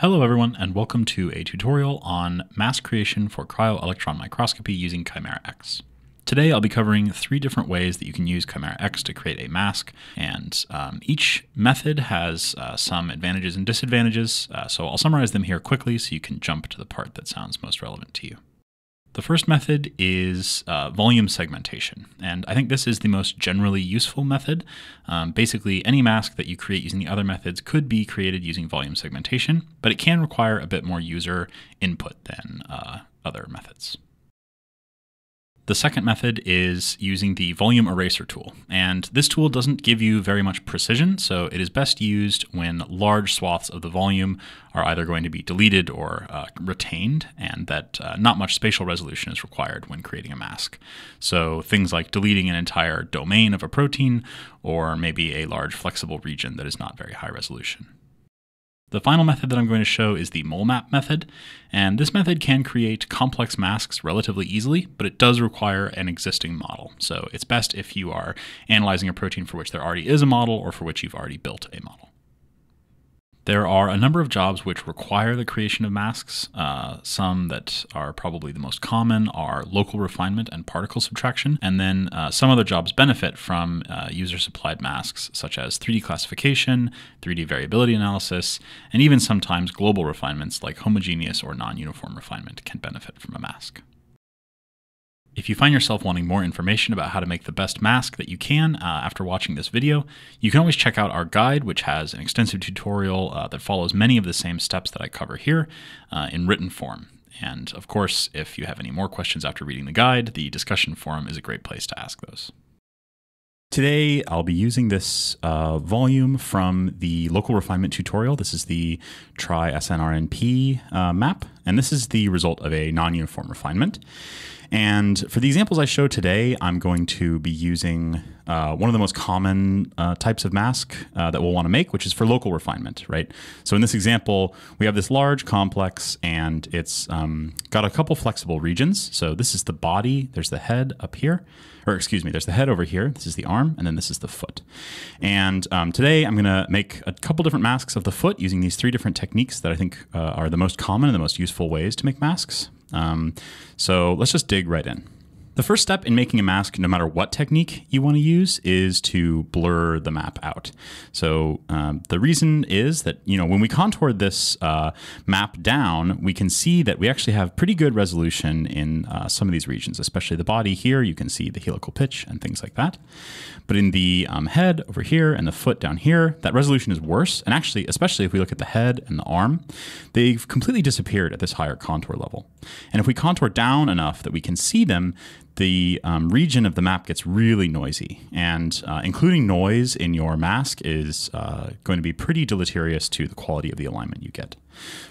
Hello everyone and welcome to a tutorial on mask creation for cryo-electron microscopy using ChimeraX. Today I'll be covering three different ways that you can use ChimeraX to create a mask, and um, each method has uh, some advantages and disadvantages, uh, so I'll summarize them here quickly so you can jump to the part that sounds most relevant to you. The first method is uh, volume segmentation, and I think this is the most generally useful method. Um, basically, any mask that you create using the other methods could be created using volume segmentation, but it can require a bit more user input than uh, other methods. The second method is using the volume eraser tool. And this tool doesn't give you very much precision, so it is best used when large swaths of the volume are either going to be deleted or uh, retained, and that uh, not much spatial resolution is required when creating a mask. So things like deleting an entire domain of a protein, or maybe a large flexible region that is not very high resolution. The final method that I'm going to show is the molmap method, and this method can create complex masks relatively easily, but it does require an existing model. So it's best if you are analyzing a protein for which there already is a model or for which you've already built a model. There are a number of jobs which require the creation of masks. Uh, some that are probably the most common are local refinement and particle subtraction. And then uh, some other jobs benefit from uh, user supplied masks, such as 3D classification, 3D variability analysis, and even sometimes global refinements like homogeneous or non uniform refinement can benefit from a mask. If you find yourself wanting more information about how to make the best mask that you can uh, after watching this video, you can always check out our guide, which has an extensive tutorial uh, that follows many of the same steps that I cover here uh, in written form. And of course, if you have any more questions after reading the guide, the discussion forum is a great place to ask those. Today, I'll be using this uh, volume from the local refinement tutorial. This is the tri-SNRNP uh, map, and this is the result of a non-uniform refinement. And for the examples I show today, I'm going to be using uh, one of the most common uh, types of mask uh, that we'll want to make, which is for local refinement, right? So in this example, we have this large complex and it's um, got a couple flexible regions. So this is the body, there's the head up here, or excuse me, there's the head over here, this is the arm, and then this is the foot. And um, today I'm going to make a couple different masks of the foot using these three different techniques that I think uh, are the most common and the most useful ways to make masks. Um, so let's just dig right in. The first step in making a mask, no matter what technique you want to use, is to blur the map out. So um, the reason is that you know when we contour this uh, map down, we can see that we actually have pretty good resolution in uh, some of these regions, especially the body here. You can see the helical pitch and things like that. But in the um, head over here and the foot down here, that resolution is worse. And actually, especially if we look at the head and the arm, they've completely disappeared at this higher contour level. And if we contour down enough that we can see them, the um, region of the map gets really noisy, and uh, including noise in your mask is uh, going to be pretty deleterious to the quality of the alignment you get.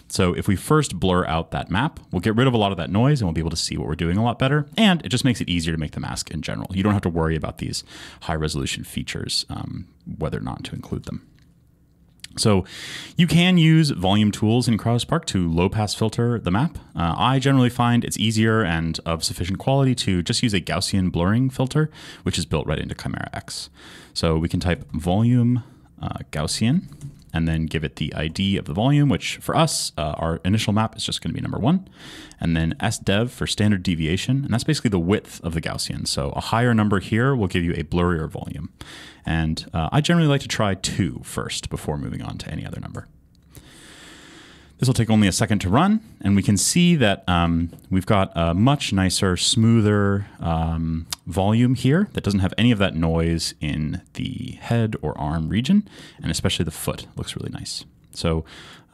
So if we first blur out that map, we'll get rid of a lot of that noise and we'll be able to see what we're doing a lot better. And it just makes it easier to make the mask in general. You don't have to worry about these high resolution features, um, whether or not to include them. So you can use volume tools in CryoSPARC to low pass filter the map. Uh, I generally find it's easier and of sufficient quality to just use a Gaussian blurring filter, which is built right into ChimeraX. So we can type volume uh, Gaussian and then give it the ID of the volume, which for us, uh, our initial map is just going to be number one. And then SDEV for standard deviation, and that's basically the width of the Gaussian. So a higher number here will give you a blurrier volume. And uh, I generally like to try two first before moving on to any other number. This will take only a second to run, and we can see that um, we've got a much nicer, smoother um, volume here that doesn't have any of that noise in the head or arm region, and especially the foot looks really nice. So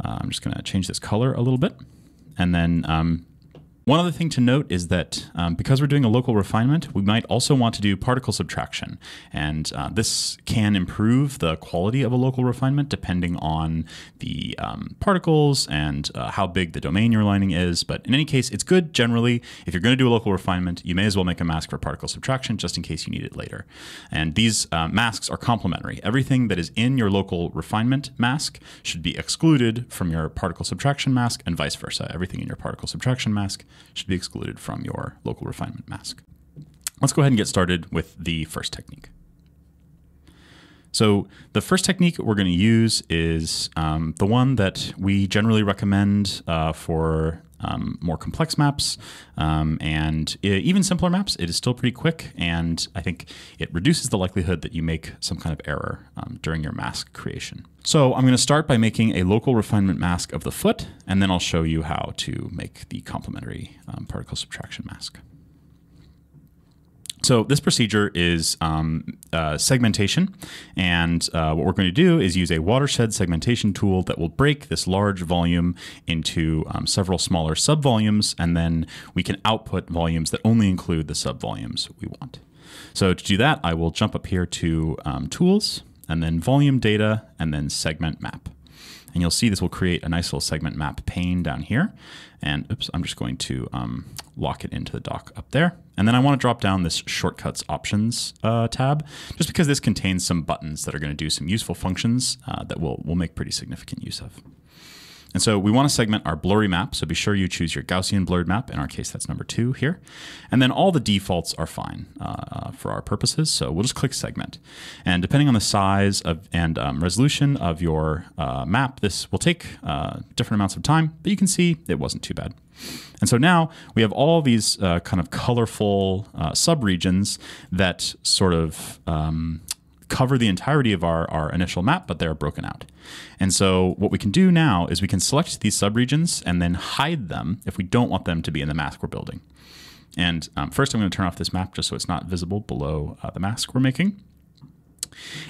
uh, I'm just going to change this color a little bit, and then um, one other thing to note is that um, because we're doing a local refinement, we might also want to do particle subtraction. And uh, this can improve the quality of a local refinement depending on the um, particles and uh, how big the domain you're aligning is. But in any case, it's good generally. If you're going to do a local refinement, you may as well make a mask for particle subtraction just in case you need it later. And these uh, masks are complementary. Everything that is in your local refinement mask should be excluded from your particle subtraction mask and vice versa. Everything in your particle subtraction mask should be excluded from your local refinement mask. Let's go ahead and get started with the first technique. So the first technique we're going to use is um, the one that we generally recommend uh, for um, more complex maps um, and even simpler maps. It is still pretty quick, and I think it reduces the likelihood that you make some kind of error um, during your mask creation. So I'm going to start by making a local refinement mask of the foot, and then I'll show you how to make the complementary um, particle subtraction mask. So this procedure is um, uh, segmentation, and uh, what we're going to do is use a watershed segmentation tool that will break this large volume into um, several smaller subvolumes, and then we can output volumes that only include the subvolumes we want. So to do that, I will jump up here to um, Tools, and then Volume Data, and then Segment Map. And you'll see this will create a nice little segment map pane down here. And oops, I'm just going to um, lock it into the dock up there. And then I want to drop down this shortcuts options uh, tab, just because this contains some buttons that are going to do some useful functions uh, that we'll, we'll make pretty significant use of. And so we want to segment our blurry map. So be sure you choose your Gaussian blurred map. In our case, that's number two here. And then all the defaults are fine uh, uh, for our purposes. So we'll just click segment. And depending on the size of and um, resolution of your uh, map, this will take uh, different amounts of time, but you can see it wasn't too bad. And so now we have all these uh, kind of colorful uh, subregions that sort of um, cover the entirety of our, our initial map, but they're broken out. And so what we can do now is we can select these subregions and then hide them if we don't want them to be in the mask we're building. And um, first I'm going to turn off this map just so it's not visible below uh, the mask we're making.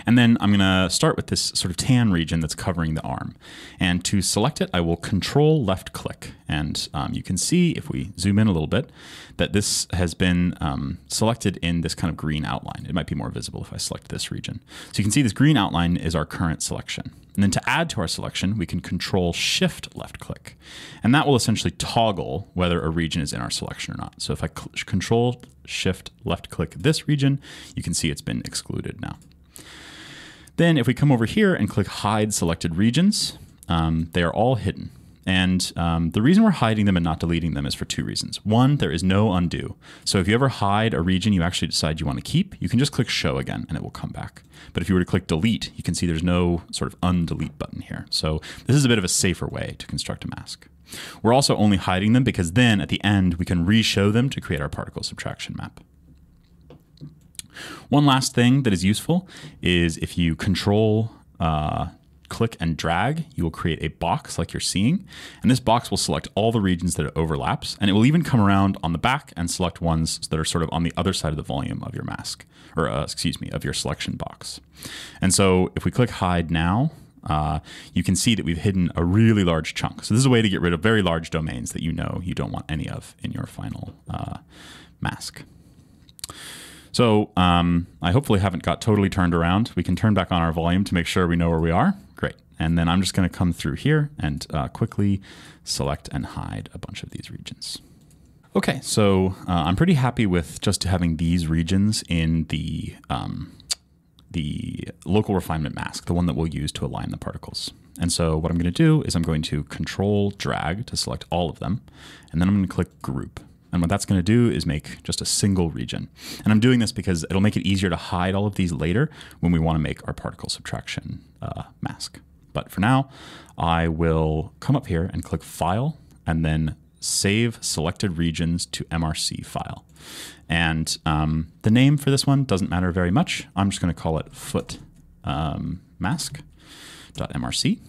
And then I'm going to start with this sort of tan region that's covering the arm. And to select it, I will control left click. And um, you can see if we zoom in a little bit that this has been um, selected in this kind of green outline. It might be more visible if I select this region. So you can see this green outline is our current selection. And then to add to our selection, we can control shift left click. And that will essentially toggle whether a region is in our selection or not. So if I control shift left click this region, you can see it's been excluded now. Then if we come over here and click hide selected regions, um, they are all hidden. And um, the reason we're hiding them and not deleting them is for two reasons. One, there is no undo. So if you ever hide a region you actually decide you want to keep, you can just click show again and it will come back. But if you were to click delete, you can see there's no sort of undelete button here. So this is a bit of a safer way to construct a mask. We're also only hiding them because then at the end we can re-show them to create our particle subtraction map. One last thing that is useful is if you control uh, click and drag, you will create a box like you're seeing. And this box will select all the regions that it overlaps. And it will even come around on the back and select ones that are sort of on the other side of the volume of your mask, or uh, excuse me, of your selection box. And so if we click hide now, uh, you can see that we've hidden a really large chunk. So this is a way to get rid of very large domains that you know you don't want any of in your final uh, mask. So um, I hopefully haven't got totally turned around. We can turn back on our volume to make sure we know where we are. Great. And then I'm just going to come through here and uh, quickly select and hide a bunch of these regions. Okay, so uh, I'm pretty happy with just having these regions in the, um, the local refinement mask, the one that we'll use to align the particles. And so what I'm going to do is I'm going to control drag to select all of them, and then I'm going to click group. And what that's going to do is make just a single region. And I'm doing this because it'll make it easier to hide all of these later when we want to make our particle subtraction uh, mask. But for now, I will come up here and click File and then Save Selected Regions to MRC file. And um, the name for this one doesn't matter very much. I'm just going to call it foot um, mask.mrc.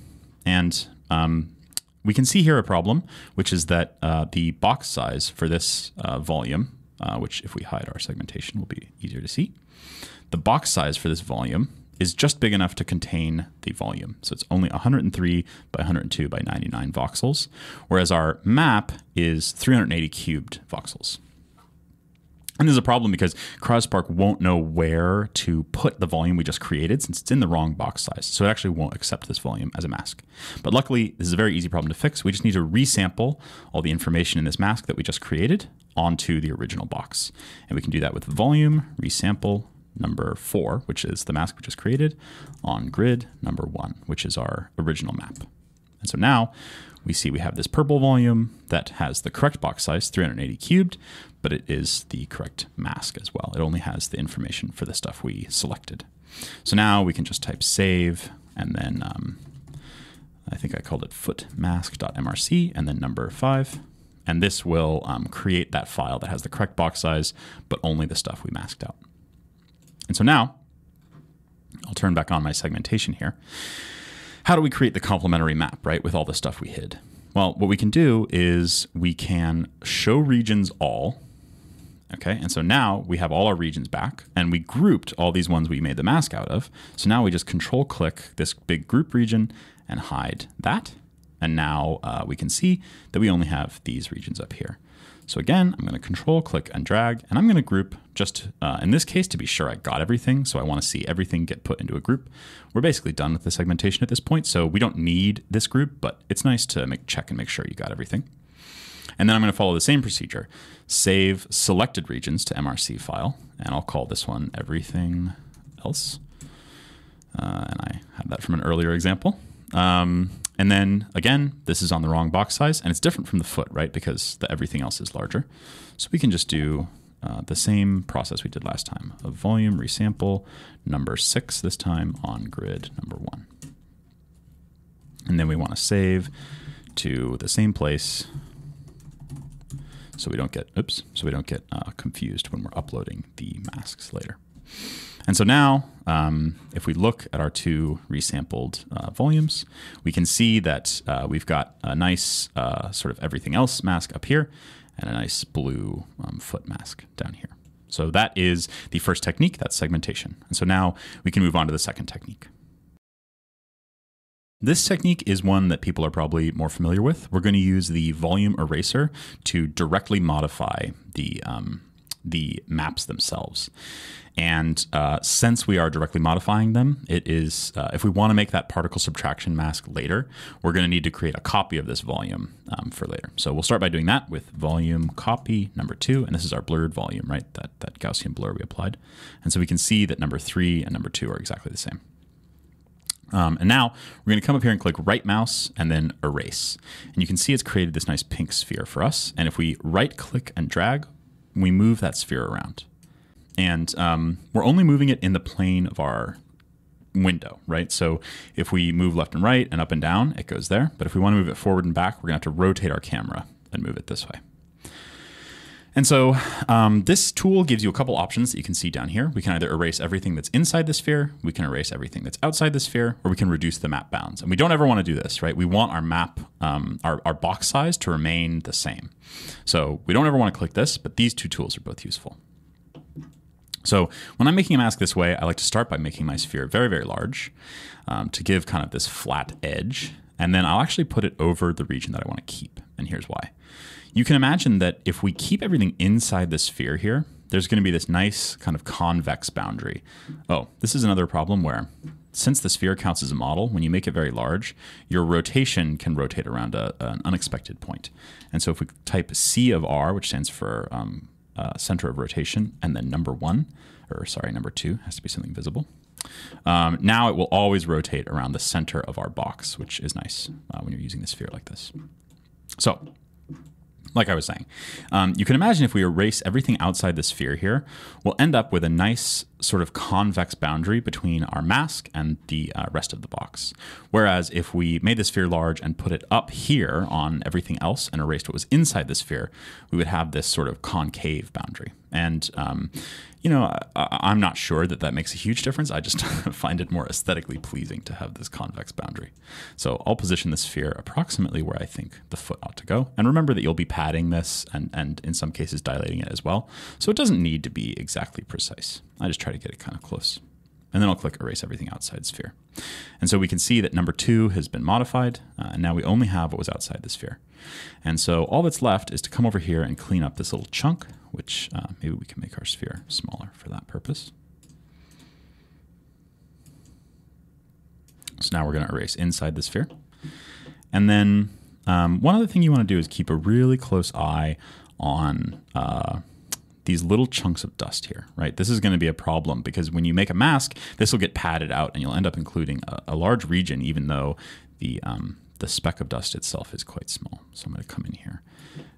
And um, we can see here a problem, which is that uh, the box size for this uh, volume, uh, which if we hide our segmentation will be easier to see, the box size for this volume is just big enough to contain the volume. So it's only 103 by 102 by 99 voxels, whereas our map is 380 cubed voxels. And there's a problem because CryoSPARC won't know where to put the volume we just created since it's in the wrong box size. So it actually won't accept this volume as a mask. But luckily, this is a very easy problem to fix. We just need to resample all the information in this mask that we just created onto the original box. And we can do that with volume, resample, number four, which is the mask we just created, on grid number one, which is our original map. And so now we see we have this purple volume that has the correct box size, 380 cubed, but it is the correct mask as well. It only has the information for the stuff we selected. So now we can just type save and then um, I think I called it footmask.mrc and then number five. And this will um, create that file that has the correct box size, but only the stuff we masked out. And so now I'll turn back on my segmentation here. How do we create the complementary map, right, with all the stuff we hid? Well, what we can do is we can show regions all. Okay, and so now we have all our regions back and we grouped all these ones we made the mask out of. So now we just control click this big group region and hide that. And now uh, we can see that we only have these regions up here. So again, I'm going to control, click, and drag, and I'm going to group just, uh, in this case, to be sure I got everything. So I want to see everything get put into a group. We're basically done with the segmentation at this point, so we don't need this group, but it's nice to make check and make sure you got everything. And then I'm going to follow the same procedure. Save selected regions to MRC file, and I'll call this one everything else. Uh, and I have that from an earlier example. Um, and then again, this is on the wrong box size and it's different from the foot, right? Because the everything else is larger. So we can just do uh, the same process we did last time. of volume resample number six this time on grid number one. And then we want to save to the same place so we don't get oops so we don't get uh, confused when we're uploading the masks later. And so now, um, if we look at our two resampled uh, volumes, we can see that uh, we've got a nice uh, sort of everything else mask up here and a nice blue um, foot mask down here. So that is the first technique, that's segmentation. And so now we can move on to the second technique. This technique is one that people are probably more familiar with. We're going to use the volume eraser to directly modify the, um, the maps themselves. And uh, since we are directly modifying them, it is, uh, if we want to make that particle subtraction mask later, we're going to need to create a copy of this volume um, for later. So we'll start by doing that with volume copy number two, and this is our blurred volume, right? That, that Gaussian blur we applied. And so we can see that number three and number two are exactly the same. Um, and now we're going to come up here and click right mouse and then erase. And you can see it's created this nice pink sphere for us. And if we right click and drag, we move that sphere around and um, we're only moving it in the plane of our window, right? So if we move left and right and up and down, it goes there. But if we want to move it forward and back, we're going to have to rotate our camera and move it this way. And so um, this tool gives you a couple options that you can see down here. We can either erase everything that's inside the sphere, we can erase everything that's outside the sphere, or we can reduce the map bounds. And we don't ever want to do this, right? We want our map, um, our, our box size to remain the same. So we don't ever want to click this, but these two tools are both useful. So when I'm making a mask this way, I like to start by making my sphere very, very large um, to give kind of this flat edge. And then I'll actually put it over the region that I want to keep. And here's why. You can imagine that if we keep everything inside the sphere here, there's going to be this nice kind of convex boundary. Oh, this is another problem where since the sphere counts as a model, when you make it very large, your rotation can rotate around a, an unexpected point. And so if we type C of R, which stands for um, uh, center of rotation, and then number one, or sorry, number two has to be something visible. Um, now it will always rotate around the center of our box, which is nice uh, when you're using the sphere like this. So like I was saying. Um, you can imagine if we erase everything outside the sphere here, we'll end up with a nice sort of convex boundary between our mask and the uh, rest of the box. Whereas if we made the sphere large and put it up here on everything else and erased what was inside the sphere, we would have this sort of concave boundary. And um, you know, I, am not sure that that makes a huge difference. I just find it more aesthetically pleasing to have this convex boundary. So I'll position the sphere approximately where I think the foot ought to go. And remember that you'll be padding this and, and in some cases dilating it as well. So it doesn't need to be exactly precise. I just try to get it kind of close. And then I'll click erase everything outside sphere. And so we can see that number two has been modified, uh, and now we only have what was outside the sphere. And so all that's left is to come over here and clean up this little chunk, which uh, maybe we can make our sphere smaller for that purpose. So now we're going to erase inside the sphere. And then um, one other thing you want to do is keep a really close eye on uh, these little chunks of dust here, right? This is going to be a problem because when you make a mask, this will get padded out and you'll end up including a, a large region, even though the, um, the speck of dust itself is quite small. So I'm going to come in here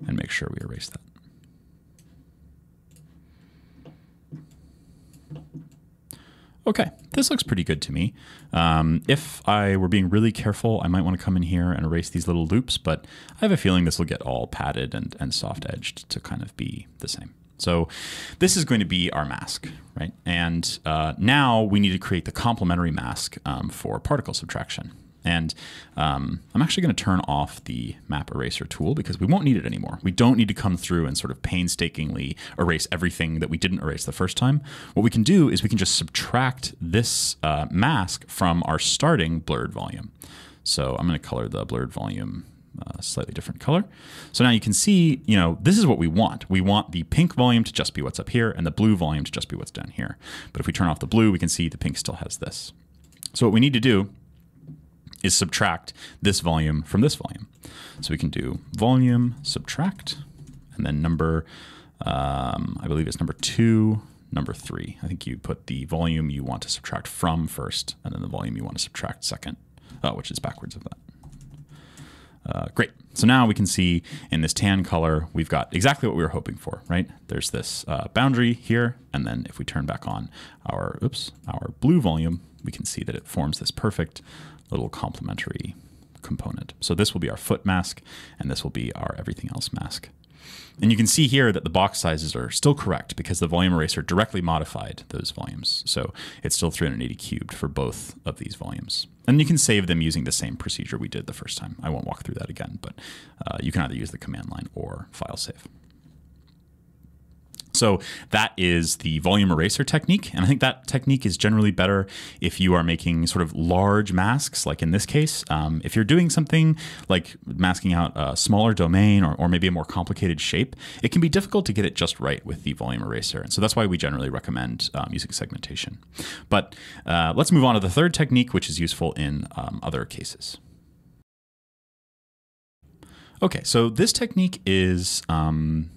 and make sure we erase that. Okay, this looks pretty good to me. Um, if I were being really careful, I might want to come in here and erase these little loops, but I have a feeling this will get all padded and, and soft edged to kind of be the same. So this is going to be our mask, right? And uh, now we need to create the complementary mask um, for particle subtraction. And um, I'm actually going to turn off the map eraser tool because we won't need it anymore. We don't need to come through and sort of painstakingly erase everything that we didn't erase the first time. What we can do is we can just subtract this uh, mask from our starting blurred volume. So I'm going to color the blurred volume slightly different color. So now you can see, you know, this is what we want. We want the pink volume to just be what's up here and the blue volume to just be what's down here. But if we turn off the blue, we can see the pink still has this. So what we need to do is subtract this volume from this volume. So we can do volume subtract, and then number, um, I believe it's number two, number three. I think you put the volume you want to subtract from first, and then the volume you want to subtract second, uh, which is backwards of that. Uh, great. So now we can see in this tan color, we've got exactly what we were hoping for, right? There's this uh, boundary here, and then if we turn back on our, oops, our blue volume, we can see that it forms this perfect little complementary component. So this will be our foot mask, and this will be our everything else mask. And you can see here that the box sizes are still correct because the volume eraser directly modified those volumes. So it's still 380 cubed for both of these volumes. And you can save them using the same procedure we did the first time. I won't walk through that again, but uh, you can either use the command line or file save. So that is the volume eraser technique. And I think that technique is generally better if you are making sort of large masks, like in this case. Um, if you're doing something like masking out a smaller domain or, or, maybe a more complicated shape, it can be difficult to get it just right with the volume eraser. And so that's why we generally recommend um, using segmentation. But uh, let's move on to the third technique, which is useful in um, other cases. Okay, so this technique is um,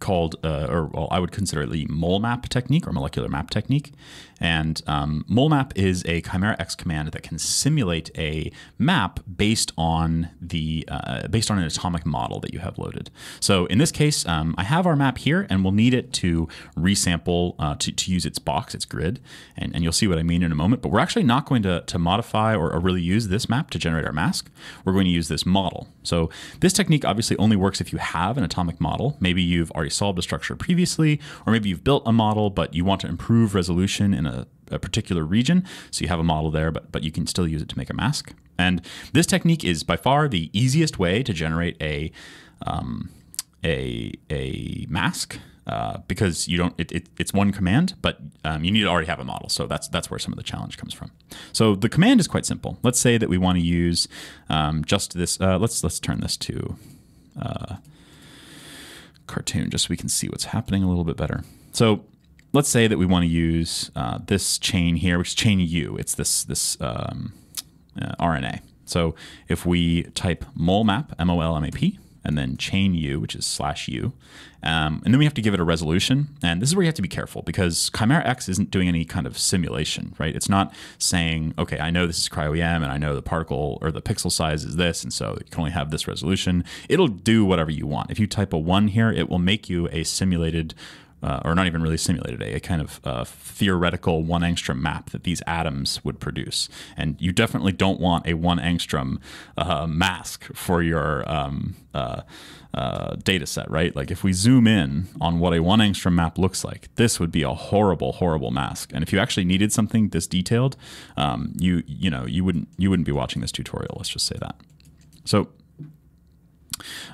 called, uh, or well, I would consider it the molmap technique or molecular map technique. And um, molmap is a ChimeraX command that can simulate a map based on the uh, based on an atomic model that you have loaded. So in this case, um, I have our map here, and we'll need it to resample uh, to, to use its box, its grid, and, and you'll see what I mean in a moment. But we're actually not going to, to modify or, or really use this map to generate our mask. We're going to use this model. So this technique obviously only works if you have an atomic model. Maybe you've already solved a structure previously, or maybe you've built a model, but you want to improve resolution in a, particular region. So you have a model there, but, but you can still use it to make a mask. And this technique is by far the easiest way to generate a, um, a, a mask uh, because you don't it, it, it's one command but um, you need to already have a model so that's that's where some of the challenge comes from so the command is quite simple let's say that we want to use um, just this uh, let's let's turn this to uh, cartoon just so we can see what's happening a little bit better. So let's say that we want to use uh, this chain here, which is chain U. It's this this um, uh, RNA. So if we type molmap, M-O-L-M-A-P, and then chain U, which is slash U. Um, and then we have to give it a resolution. And this is where you have to be careful because ChimeraX isn't doing any kind of simulation, right? It's not saying, okay, I know this is cryo-EM and I know the particle or the pixel size is this, and so you can only have this resolution. It'll do whatever you want. If you type a one here, it will make you a simulated uh, or not even really simulated, a, a kind of uh, theoretical one angstrom map that these atoms would produce. And you definitely don't want a one angstrom uh, mask for your um, uh, uh, data set, right? Like if we zoom in on what a one angstrom map looks like, this would be a horrible, horrible mask. And if you actually needed something this detailed, um, you you know you wouldn't you wouldn't be watching this tutorial. Let's just say that. So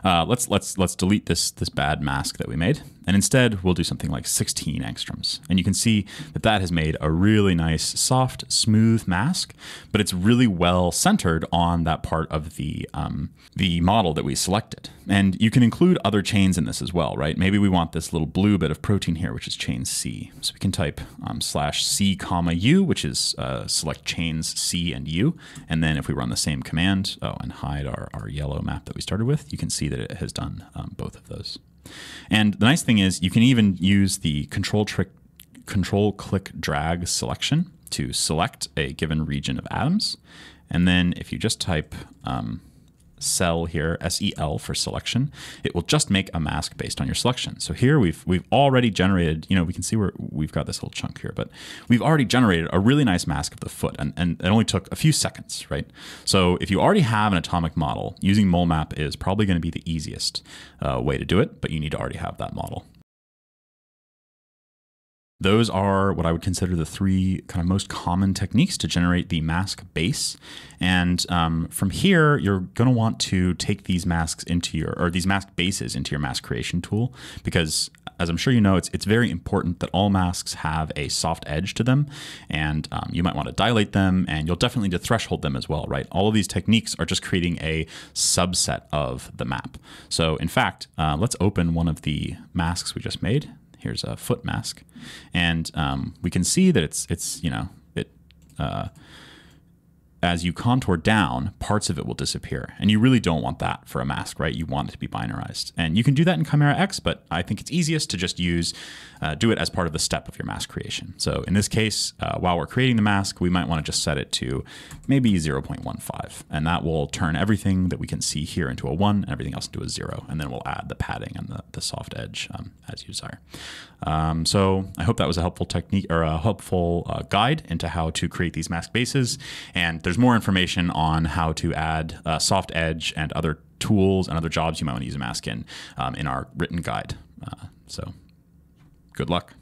uh, let's let's let's delete this this bad mask that we made, and instead we'll do something like 16 angstroms. And you can see that that has made a really nice, soft, smooth mask, but it's really well centered on that part of the um, the model that we selected. And you can include other chains in this as well, right? Maybe we want this little blue bit of protein here, which is chain C. So we can type um, slash C comma U, which is uh, select chains C and U. And then if we run the same command, oh, and hide our, our yellow map that we started with, you can see that it has done um, both of those. And the nice thing is you can even use the control trick control click drag selection to select a given region of atoms. And then if you just type um, cell here, SEL for selection, it will just make a mask based on your selection. So here we've we've already generated, you know, we can see where we've got this little chunk here, but we've already generated a really nice mask of the foot, and, and it only took a few seconds, right? So if you already have an atomic model, using molmap is probably going to be the easiest uh, way to do it, but you need to already have that model. Those are what I would consider the three kind of most common techniques to generate the mask base. And um, from here, you're going to want to take these masks into your, or these mask bases into your mask creation tool, because as I'm sure you know, it's, it's very important that all masks have a soft edge to them. And um, you might want to dilate them, and you'll definitely need to threshold them as well, right? All of these techniques are just creating a subset of the map. So in fact, uh, let's open one of the masks we just made. Here's a foot mask, and um, we can see that it's it's you know it. Uh, as you contour down, parts of it will disappear. And you really don't want that for a mask, right? You want it to be binarized. And you can do that in ChimeraX, but I think it's easiest to just use, uh, do it as part of the step of your mask creation. So in this case, uh, while we're creating the mask, we might want to just set it to maybe 0.15. And that will turn everything that we can see here into a one and everything else into a zero. And then we'll add the padding and the, the soft edge um, as you desire. Um, so I hope that was a helpful technique or a helpful uh, guide into how to create these mask bases. And there's more information on how to add uh, soft edge and other tools and other jobs you might want to use a mask in um, in our written guide. Uh, so good luck.